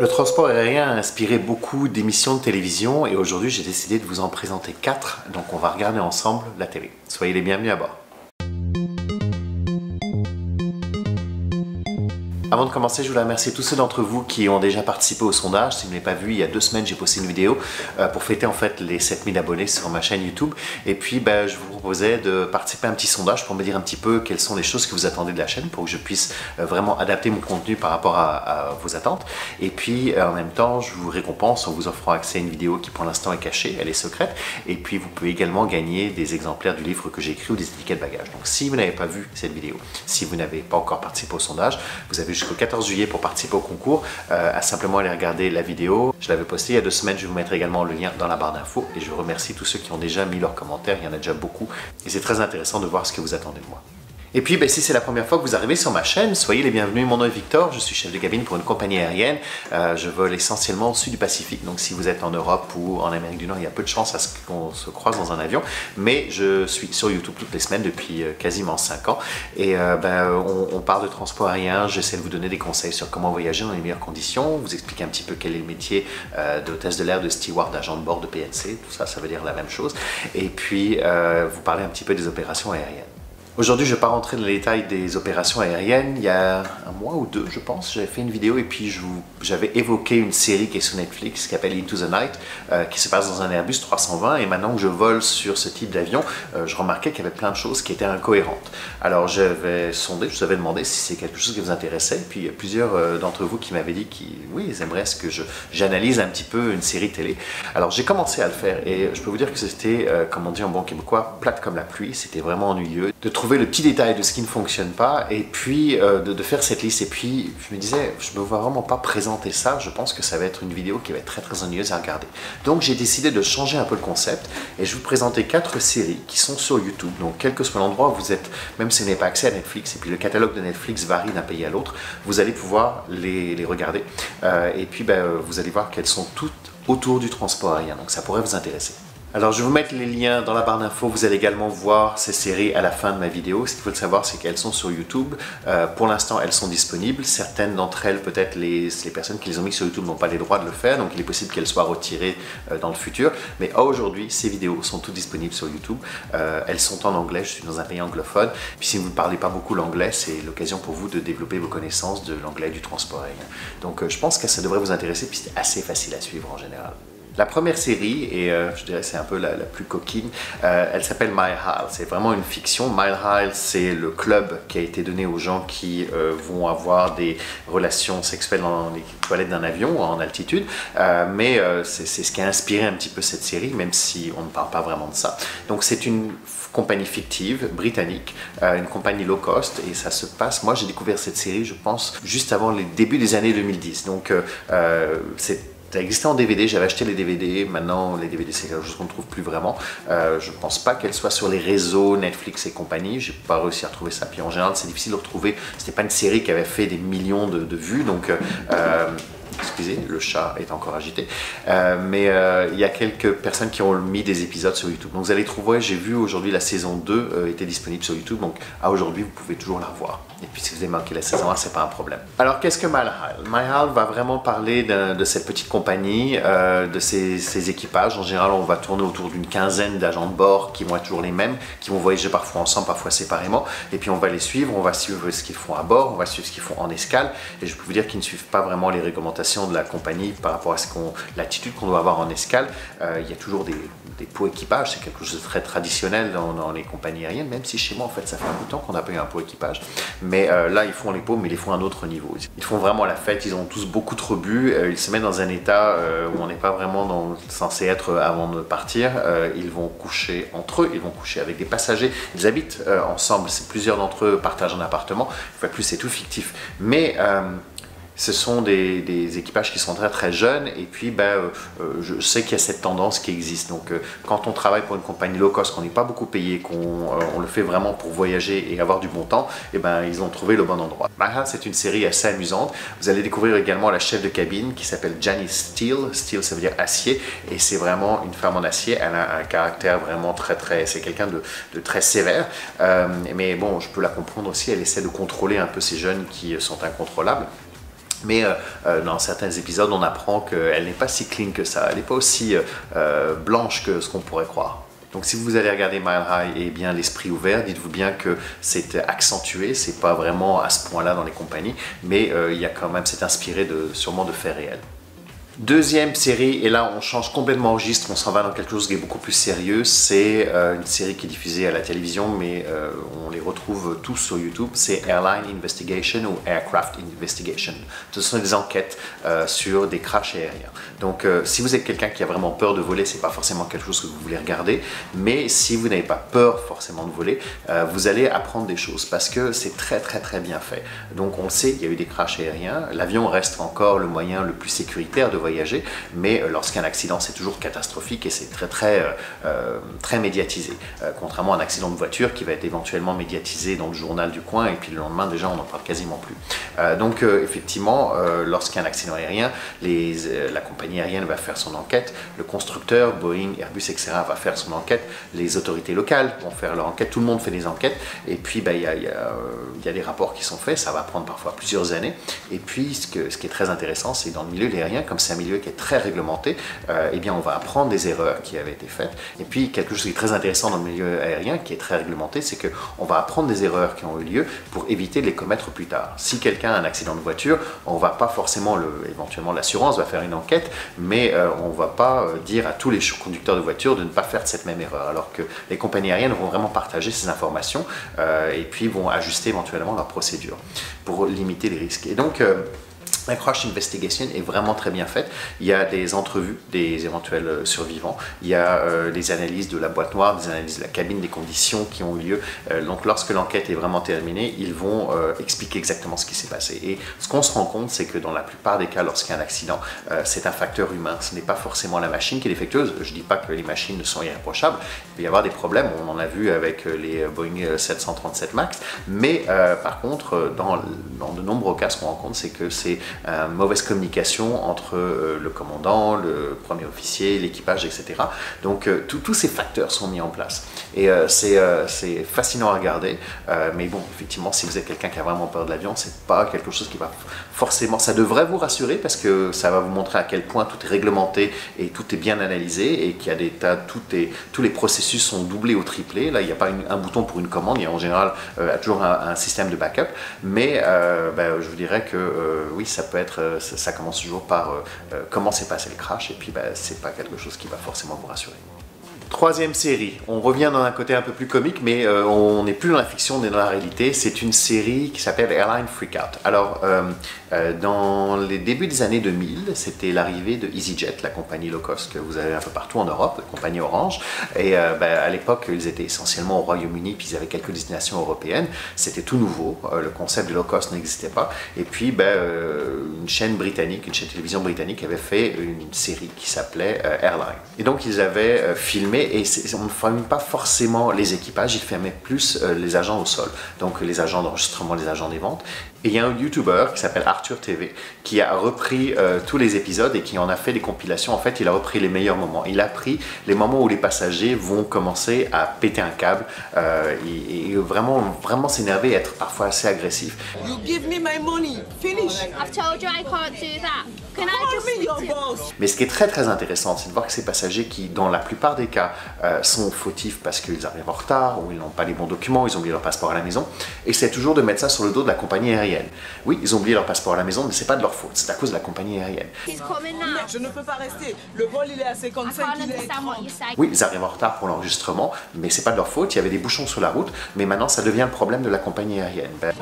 Le transport aérien a inspiré beaucoup d'émissions de télévision et aujourd'hui j'ai décidé de vous en présenter quatre, donc on va regarder ensemble la télé. Soyez les bienvenus à bord. Avant de commencer, je voulais remercier tous ceux d'entre vous qui ont déjà participé au sondage. Si vous ne l'avez pas vu, il y a deux semaines, j'ai posté une vidéo euh, pour fêter en fait les 7000 abonnés sur ma chaîne YouTube. Et puis, ben, je vous proposais de participer à un petit sondage pour me dire un petit peu quelles sont les choses que vous attendez de la chaîne pour que je puisse euh, vraiment adapter mon contenu par rapport à, vos attentes. Et puis, euh, en même temps, je vous récompense en vous offrant accès à une vidéo qui pour l'instant est cachée, elle est secrète. Et puis, vous pouvez également gagner des exemplaires du livre que j'ai écrit ou des étiquettes bagages. Donc, si vous n'avez pas vu cette vidéo, si vous n'avez pas encore participé au sondage, vous avez jusqu'au 14 juillet pour participer au concours, euh, à simplement aller regarder la vidéo. Je l'avais postée il y a deux semaines, je vais vous mettre également le lien dans la barre d'infos et je remercie tous ceux qui ont déjà mis leurs commentaires, il y en a déjà beaucoup et c'est très intéressant de voir ce que vous attendez de moi. Et puis, ben, si c'est la première fois que vous arrivez sur ma chaîne, soyez les bienvenus. Mon nom est Victor, je suis chef de cabine pour une compagnie aérienne. Euh, je vole essentiellement au sud du Pacifique. Donc, si vous êtes en Europe ou en Amérique du Nord, il y a peu de chances à ce qu'on se croise dans un avion. Mais je suis sur YouTube toutes les semaines depuis euh, quasiment 5 ans. Et euh, ben, on, parle de transport aérien. J'essaie de vous donner des conseils sur comment voyager dans les meilleures conditions, vous expliquer un petit peu quel est le métier d'hôtesse de l'air, de steward, d'agent de bord, de PNC. Tout ça, ça veut dire la même chose. Et puis, vous parler un petit peu des opérations aériennes. Aujourd'hui, je ne vais pas rentrer dans les détails des opérations aériennes. Il y a un mois ou deux, je pense, j'avais fait une vidéo et puis j'avais évoqué une série qui est sur Netflix qui s'appelle Into the Night, euh, qui se passe dans un Airbus 320. Et maintenant que je vole sur ce type d'avion, euh, je remarquais qu'il y avait plein de choses qui étaient incohérentes. Alors j'avais sondé, je vous avais demandé si c'est quelque chose qui vous intéressait. Et puis il y a plusieurs euh, d'entre vous qui m'avaient dit qu'ils oui, aimeraient que j'analyse un petit peu une série télé. Alors j'ai commencé à le faire et je peux vous dire que c'était, comme on dit en bon québécois, plate comme la pluie. C'était vraiment ennuyeux de trouver le petit détail de ce qui ne fonctionne pas et puis euh, de, faire cette liste. Et puis je me disais, je ne me vois vraiment pas présenter ça. Je pense que ça va être une vidéo qui va être très très ennuyeuse à regarder. Donc j'ai décidé de changer un peu le concept et je vais vous présenter quatre séries qui sont sur YouTube. Donc quel que soit l'endroit où vous êtes, même si vous n'avez pas accès à Netflix et puis le catalogue de Netflix varie d'un pays à l'autre, vous allez pouvoir les, regarder. Euh, et puis ben, vous allez voir qu'elles sont toutes autour du transport aérien. Donc ça pourrait vous intéresser. Alors je vais vous mettre les liens dans la barre d'infos, vous allez également voir ces séries à la fin de ma vidéo. Ce qu'il faut savoir c'est qu'elles sont sur YouTube. Euh, pour l'instant elles sont disponibles. Certaines d'entre elles, peut-être les, personnes qui les ont mis sur YouTube n'ont pas les droits de le faire, donc il est possible qu'elles soient retirées euh, dans le futur. Mais aujourd'hui, ces vidéos sont toutes disponibles sur YouTube. Euh, elles sont en anglais, je suis dans un pays anglophone. Puis si vous ne parlez pas beaucoup l'anglais, c'est l'occasion pour vous de développer vos connaissances de l'anglais du transport aérien. Donc je pense que ça devrait vous intéresser, puis c'est assez facile à suivre en général. La première série, et euh, je dirais c'est un peu la, plus coquine, euh, elle s'appelle Mile High. C'est vraiment une fiction. Mile High, c'est le club qui a été donné aux gens qui euh, vont avoir des relations sexuelles dans les toilettes d'un avion en altitude. mais c'est ce qui a inspiré un petit peu cette série, même si on ne parle pas vraiment de ça. Donc c'est une compagnie fictive britannique, une compagnie low cost, et ça se passe. Moi, j'ai découvert cette série, je pense, juste avant les débuts des années 2010. Donc, c'est ça existait en DVD, j'avais acheté les DVD, maintenant les DVD c'est quelque chose qu'on ne trouve plus vraiment. Euh, je ne pense pas qu'elle soit sur les réseaux Netflix et compagnie, j'ai pas réussi à retrouver ça. Puis en général c'est difficile de retrouver, c'était pas une série qui avait fait des millions de, vues, donc euh, excusez, le chat est encore agité. Euh, mais il y a quelques personnes qui ont mis des épisodes sur YouTube. Donc vous allez trouver, j'ai vu aujourd'hui la saison 2 était disponible sur YouTube. Donc à aujourd'hui, vous pouvez toujours la revoir. Et puis si vous avez manqué la saison 1, c'est pas un problème. Alors qu'est-ce que MyHal MyHal va vraiment parler de, cette petite compagnie, euh, de ses, équipages. En général, on va tourner autour d'une quinzaine d'agents de bord qui vont être toujours les mêmes, qui vont voyager parfois ensemble, parfois séparément. Et puis on va les suivre, on va suivre ce qu'ils font à bord, on va suivre ce qu'ils font en escale. Et je peux vous dire qu'ils ne suivent pas vraiment les réglementations de la compagnie par rapport à ce qu'on, l'attitude qu'on doit avoir en escale. Euh, il y a toujours des, des pots équipage, c'est quelque chose de très traditionnel dans, les compagnies aériennes, même si chez moi en fait ça fait un bout de temps qu'on n'a pas eu un pot équipage. Mais euh, là, ils font les paumes, mais ils les font à un autre niveau. Ils font vraiment la fête, ils ont tous beaucoup de rebuts, euh, ils se mettent dans un état où on n'est pas vraiment censé être avant de partir. ils vont coucher entre eux, ils vont coucher avec des passagers. Ils habitent ensemble, plusieurs d'entre eux partagent un appartement. Fois plus, c'est tout fictif. Mais ce sont des, équipages qui sont très très jeunes et puis ben, euh, euh, je sais qu'il y a cette tendance qui existe. Donc euh, quand on travaille pour une compagnie low cost, qu'on n'est pas beaucoup payé, qu'on on le fait vraiment pour voyager et avoir du bon temps, et eh ben, ils ont trouvé le bon endroit. Maha, c'est une série assez amusante. Vous allez découvrir également la chef de cabine qui s'appelle Janice Steele. Steele, ça veut dire acier et c'est vraiment une femme en acier. Elle a un caractère vraiment très très... C'est quelqu'un de, très sévère. mais bon, je peux la comprendre aussi. Elle essaie de contrôler un peu ces jeunes qui sont incontrôlables. Mais dans certains épisodes, on apprend qu'elle n'est pas si clean que ça. Elle n'est pas aussi blanche que ce qu'on pourrait croire. Donc si vous allez regarder Mile High et bien l'esprit ouvert, dites-vous bien que c'est accentué, c'est pas vraiment à ce point-là dans les compagnies, mais il y a quand même, c'est inspiré de, sûrement de faits réels. Deuxième série, et là on change complètement registre, on s'en va dans quelque chose qui est beaucoup plus sérieux, c'est euh, une série qui est diffusée à la télévision, mais euh, on les retrouve tous sur YouTube, c'est Airline Investigation ou Aircraft Investigation. Ce sont des enquêtes euh, sur des crashs aériens. Donc si vous êtes quelqu'un qui a vraiment peur de voler, c'est pas forcément quelque chose que vous voulez regarder, mais si vous n'avez pas peur forcément de voler, vous allez apprendre des choses parce que c'est très très très bien fait. Donc on sait, il y a eu des crashs aériens, l'avion reste encore le moyen le plus sécuritaire de voler voyager, mais euh, lorsqu'un accident, c'est toujours catastrophique et c'est très, très, euh, euh, très médiatisé. contrairement à un accident de voiture qui va être éventuellement médiatisé dans le journal du coin et puis le lendemain, déjà, on n'en parle quasiment plus. donc, effectivement, lorsqu'il y a un accident aérien, la compagnie aérienne va faire son enquête, le constructeur, Boeing, Airbus, etc., va faire son enquête, les autorités locales vont faire leur enquête, tout le monde fait des enquêtes, et puis ben, il y, a, y, des rapports qui sont faits, ça va prendre parfois plusieurs années, et puis ce, qui est très intéressant, c'est dans le milieu aérien, comme c'est milieu qui est très réglementé, euh, eh bien on va apprendre des erreurs qui avaient été faites. Et puis quelque chose qui est très intéressant dans le milieu aérien, qui est très réglementé, c'est qu'on va apprendre des erreurs qui ont eu lieu pour éviter de les commettre plus tard. Si quelqu'un a un accident de voiture, on va pas forcément, le, éventuellement l'assurance va faire une enquête, mais euh, on va pas euh, dire à tous les conducteurs de voiture de ne pas faire cette même erreur, alors que les compagnies aériennes vont vraiment partager ces informations et puis vont ajuster éventuellement leur procédure pour limiter les risques. Et donc, la Crash Investigation est vraiment très bien faite. Il y a des entrevues des éventuels euh, survivants, il y a euh, des analyses de la boîte noire, des analyses de la cabine, des conditions qui ont eu lieu. Euh, donc lorsque l'enquête est vraiment terminée, ils vont expliquer exactement ce qui s'est passé. Et ce qu'on se rend compte, c'est que dans la plupart des cas, lorsqu'il y a un accident, c'est un facteur humain. Ce n'est pas forcément la machine qui est défectueuse. Je ne dis pas que les machines ne sont irréprochables. Il peut y avoir des problèmes. On en a vu avec les Boeing 737 MAX. Mais par contre, dans, de nombreux cas, ce qu'on rencontre, c'est que c'est mauvaise communication entre euh, le commandant, le premier officier, l'équipage, etc. Donc euh, tous ces facteurs sont mis en place. Et c'est fascinant à regarder, mais bon, effectivement, si vous êtes quelqu'un qui a vraiment peur de l'avion, c'est pas quelque chose qui va forcément, ça devrait vous rassurer parce que ça va vous montrer à quel point tout est réglementé et tout est bien analysé et qu'il y a des tas, tout tous les processus sont doublés ou triplés. Là, il n'y a pas un bouton pour une commande, il y a en général toujours un, système de backup, mais ben, je vous dirais que oui, ça peut être, euh, ça, commence toujours par euh, euh, comment s'est passé le crash, et puis ben, c'est pas quelque chose qui va forcément vous rassurer. Troisième série, on revient dans un côté un peu plus comique, mais euh, on n'est plus dans la fiction, on est dans la réalité. C'est une série qui s'appelle Airline Freakout. Alors, euh, euh, dans les débuts des années 2000, c'était l'arrivée de EasyJet, la compagnie low cost que vous avez un peu partout en Europe, la compagnie Orange. Et ben, à l'époque, ils étaient essentiellement au Royaume-Uni, puis ils avaient quelques destinations européennes. C'était tout nouveau, le concept de low cost n'existait pas. Et puis, ben, une chaîne britannique, une chaîne télévision britannique avait fait une série qui s'appelait Airline. Et donc, ils avaient filmé et on ne ferme pas forcément les équipages, il fermait plus euh, les agents au sol, donc les agents d'enregistrement, les agents des ventes. Et il y a un YouTuber qui s'appelle Arthur TV qui a repris euh, tous les épisodes et qui en a fait des compilations. En fait, il a repris les meilleurs moments. Il a pris les moments où les passagers vont commencer à péter un câble euh, et, vraiment, vraiment s'énerver et être parfois assez agressif. You give me my money. Finish. I've told you I can't do that. Can I just... Mais ce qui est très très intéressant, c'est de voir que ces passagers qui, dans la plupart des cas, euh, sont fautifs parce qu'ils arrivent en retard ou ils n'ont pas les bons documents, ils ont oublié leur passeport à la maison, et c'est toujours de mettre ça sur le dos de la compagnie aérienne. Oui, ils ont oublié leur passeport à la maison, mais c'est pas de leur faute, c'est à cause de la compagnie aérienne. Je ne peux pas rester. Le vol il est à 55, Oui, ils arrivent en retard pour l'enregistrement, mais c'est pas de leur faute. Il y avait des bouchons sur la route, mais maintenant ça devient le problème de la compagnie aérienne. Ben,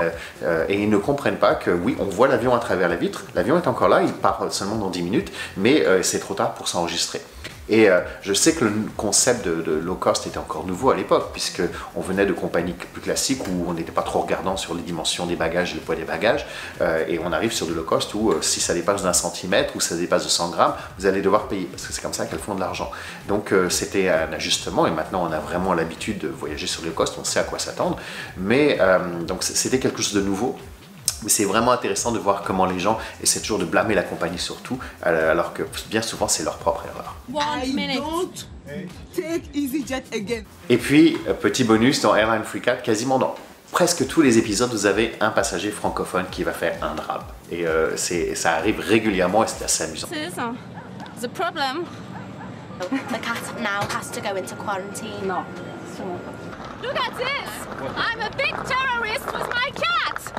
euh, euh, et ils ne comprennent pas que oui, on voit l'avion à travers la vitre, l'avion est encore là, il part seulement dans 10 minutes, mais euh, c'est trop tard pour s'enregistrer. Et euh, je sais que le concept de, low cost était encore nouveau à l'époque, puisque on venait de compagnies plus classiques où on n'était pas trop regardant sur les dimensions des bagages et le poids des bagages, euh, et on arrive sur du low cost où euh, si ça dépasse d'un centimètre ou ça dépasse de 100 grammes, vous allez devoir payer, parce que c'est comme ça qu'elles font de l'argent. Donc c'était un ajustement, et maintenant on a vraiment l'habitude de voyager sur le low cost, on sait à quoi s'attendre, mais donc c'était quelque chose de nouveau, mais c'est vraiment intéressant de voir comment les gens essaient toujours de blâmer la compagnie sur tout, euh, alors que bien souvent c'est leur propre erreur. Et puis, petit bonus dans Airline Free quasiment dans presque tous les épisodes, vous avez un passager francophone qui va faire un drame. Et euh, c'est- ça arrive régulièrement et c'est assez amusant. This is the problem. The cat now has to go into quarantine. Non. Look at this! I'm a big terrorist with my cat!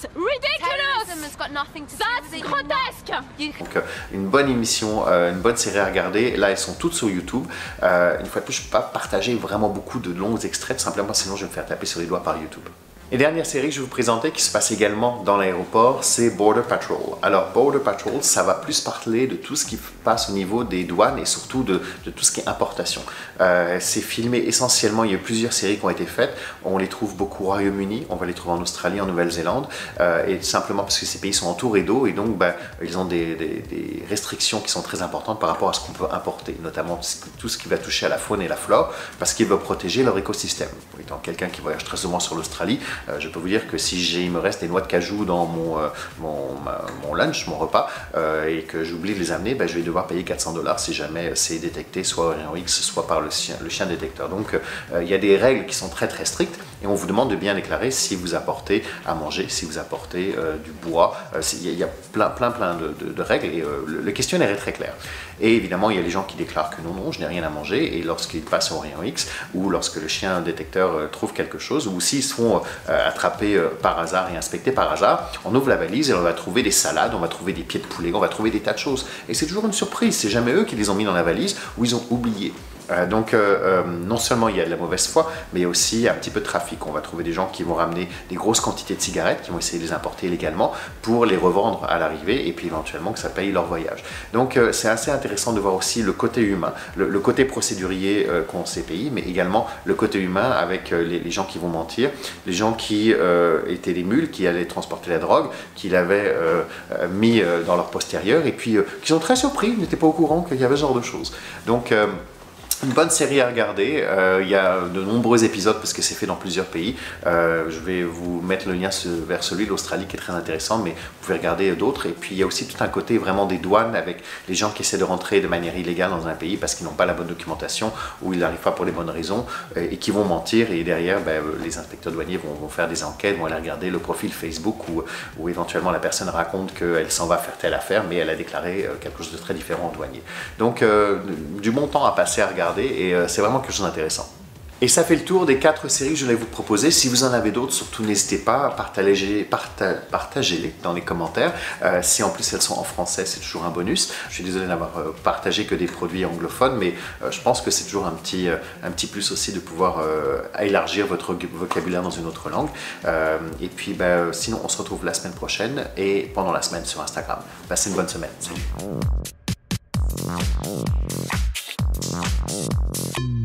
That's ridiculous! Terrorism has got nothing to do That's grotesque! Donc euh, une bonne émission, euh, une bonne série à regarder. Là, elles sont toutes sur YouTube. Euh, une fois de plus, je ne peux pas partager vraiment beaucoup de longs extraits, simplement sinon je vais me faire taper sur les doigts par YouTube. Et dernière série que je vais vous présenter qui se passe également dans l'aéroport, c'est Border Patrol. Alors Border Patrol, ça va plus parler de tout ce qui passe au niveau des douanes et surtout de, tout ce qui est importation. Euh, c'est filmé essentiellement, il y a eu plusieurs séries qui ont été faites. On les trouve beaucoup au Royaume-Uni, on va les trouver en Australie, en Nouvelle-Zélande, euh, et simplement parce que ces pays sont entourés d'eau et donc ben, ils ont des, des- des restrictions qui sont très importantes par rapport à ce qu'on peut importer, notamment tout ce qui va toucher à la faune et la flore, parce qu'ils veulent protéger leur écosystème. Étant quelqu'un qui voyage très souvent sur l'Australie, je peux vous dire que si il me reste des noix de cajou dans mon, euh, mon, mon lunch, mon repas, euh, et que j'oublie de les amener, ben, je vais devoir payer 400 dollars si jamais c'est détecté soit rayon X, soit par le chien, détecteur. Donc euh, il y a des règles qui sont très très strictes et on vous demande de bien déclarer si vous apportez à manger, si vous apportez euh, du bois. Euh, Il y, a- plein plein plein de, règles et euh, le, questionnaire est très clair. Et évidemment, il y a les gens qui déclarent que non, non, je n'ai rien à manger et lorsqu'ils passent au rayon X ou lorsque le chien détecteur trouve quelque chose ou s'ils attraper euh, par hasard et inspecter par hasard, on ouvre la valise et on va trouver des salades, on va trouver des pieds de poulet, on va trouver des tas de choses. Et c'est toujours une surprise, c'est jamais eux qui les ont mis dans la valise ou ils ont oublié. Euh, donc, euh, euh, non seulement il y a de la mauvaise foi, mais il y a aussi un petit peu de trafic. On va trouver des gens qui vont ramener des grosses quantités de cigarettes, qui vont essayer de les importer légalement pour les revendre à l'arrivée et puis éventuellement que ça paye leur voyage. Donc, c'est assez intéressant de voir aussi le côté humain, le, côté procédurier qu'ont ces pays, mais également le côté humain avec les, les gens qui vont mentir, les gens qui étaient des mules, qui allaient transporter la drogue, qui l'avaient mis dans leur postérieur et puis qui sont très surpris, n'étaient pas au courant qu'il y avait ce genre de choses. Donc, une bonne série à regarder. Euh, il y a de nombreux épisodes parce que c'est fait dans plusieurs pays. Euh, je vais vous mettre le lien vers celui de l'Australie qui est très intéressant, mais vous pouvez regarder d'autres. Et puis il y a aussi tout un côté vraiment des douanes avec les gens qui essaient de rentrer de manière illégale dans un pays parce qu'ils n'ont pas la bonne documentation ou ils n'arrivent pas pour les bonnes raisons euh, et qui vont mentir. Et derrière, ben, les inspecteurs douaniers vont, faire des enquêtes, vont aller regarder le profil Facebook où, éventuellement la personne raconte qu'elle s'en va faire telle affaire, mais elle a déclaré quelque chose de très différent au douanier. Donc du bon temps à passer à regarder et euh, c'est vraiment quelque chose d'intéressant. Et ça fait le tour des quatre séries que je voulais vous proposer. Si vous en avez d'autres, surtout n'hésitez pas à partager, parta- partagez-les dans les commentaires. Euh, si en plus elles sont en français, c'est toujours un bonus. Je suis désolé d'avoir euh, partagé que des produits anglophones, mais je pense que c'est toujours un petit, un petit plus aussi de pouvoir élargir votre vocabulaire dans une autre langue. Et puis, ben, sinon, on se retrouve la semaine prochaine et pendant la semaine sur Instagram. Passez une bonne semaine. Salut Thank you.